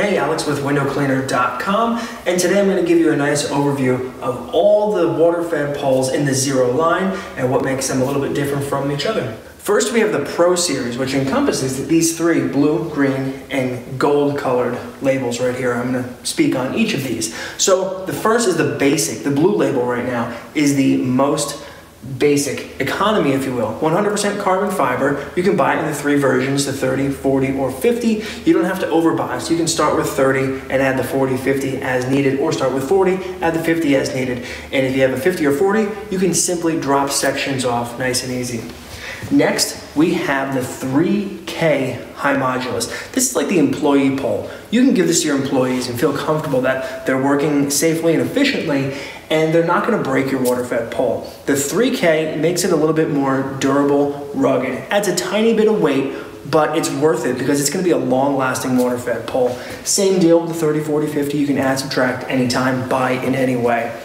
Hey, Alex with windowcleaner.com, and today I'm going to give you a nice overview of all the water-fed poles in the Xero line and what makes them a little bit different from each other. First, we have the Pro Series, which encompasses these three blue, green, and gold colored labels right here. I'm going to speak on each of these. So, the first is the basic. The blue label right now is the most basic economy, if you will. 100% carbon fiber. You can buy it in the three versions, the 30, 40, or 50. You don't have to overbuy, so you can start with 30 and add the 40, 50 as needed, or start with 40, add the 50 as needed. And if you have a 50 or 40, you can simply drop sections off nice and easy. Next, we have the 3K high modulus. This is like the employee pole. You can give this to your employees and feel comfortable that they're working safely and efficiently and they're not going to break your water-fed pole. The 3K makes it a little bit more durable, rugged, adds a tiny bit of weight, but it's worth it because it's going to be a long-lasting water-fed pole. Same deal with the 30, 40, 50. You can add, subtract anytime, buy in any way.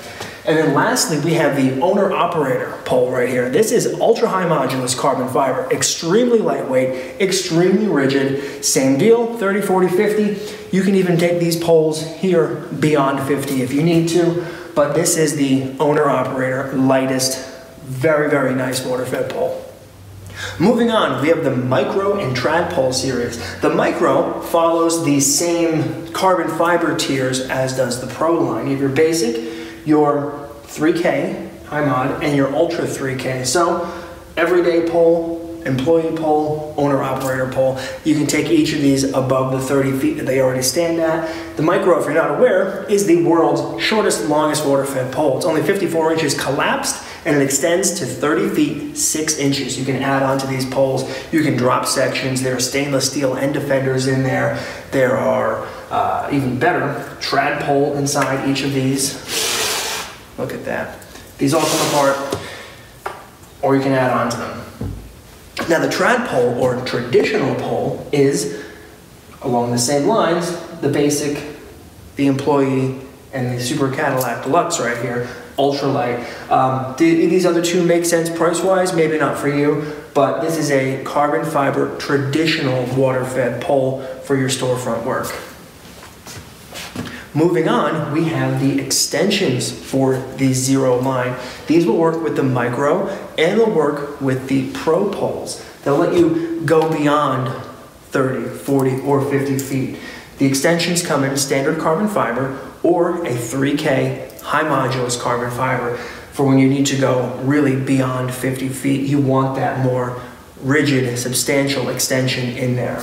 And then lastly, we have the owner operator pole right here. This is ultra high modulus carbon fiber, extremely lightweight, extremely rigid. Same deal, 30, 40, 50. You can even take these poles here beyond 50 if you need to, but this is the owner operator lightest, very, very nice water fed pole. Moving on, we have the Micro and Trad Pole series. The Micro follows the same carbon fiber tiers as does the Pro line. You have your basic, your 3K high mod and your Ultra 3K. So everyday pole, employee pole, owner operator pole. You can take each of these above the 30 feet that they already stand at. The micro, if you're not aware, is the world's shortest, longest water fed pole. It's only 54 inches collapsed and it extends to 30 feet 6 inches. You can add on to these poles. You can drop sections. There are stainless steel end defenders in there. There are uh, even better trad pole inside each of these. Look at that. These all come apart, or you can add on to them. Now the trad pole, or traditional pole, is along the same lines, the basic, the employee, and the Super Cadillac Deluxe right here, ultralight. Um, these other two make sense price-wise? Maybe not for you, but this is a carbon fiber traditional water-fed pole for your storefront work. Moving on, we have the extensions for the Xero line. These will work with the Micro and they'll work with the Pro poles. They'll let you go beyond 30, 40, or 50 feet. The extensions come in standard carbon fiber or a 3K high modulus carbon fiber for when you need to go really beyond 50 feet. You want that more rigid, and substantial extension in there.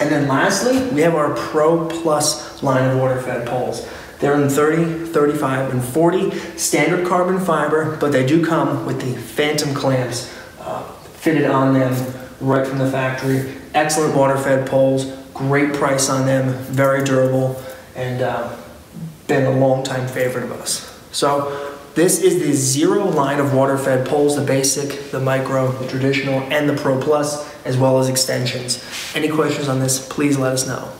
And then lastly, we have our Pro Plus line of water fed poles. They're in 30, 35, and 40 standard carbon fiber, but they do come with the phantom clamps uh, fitted on them right from the factory. Excellent water fed poles, great price on them, very durable, and uh, been a long time favorite of us. So this is the Xero line of water fed poles, the basic, the micro, the traditional, and the Pro Plus, as well as extensions. Any questions on this, please let us know.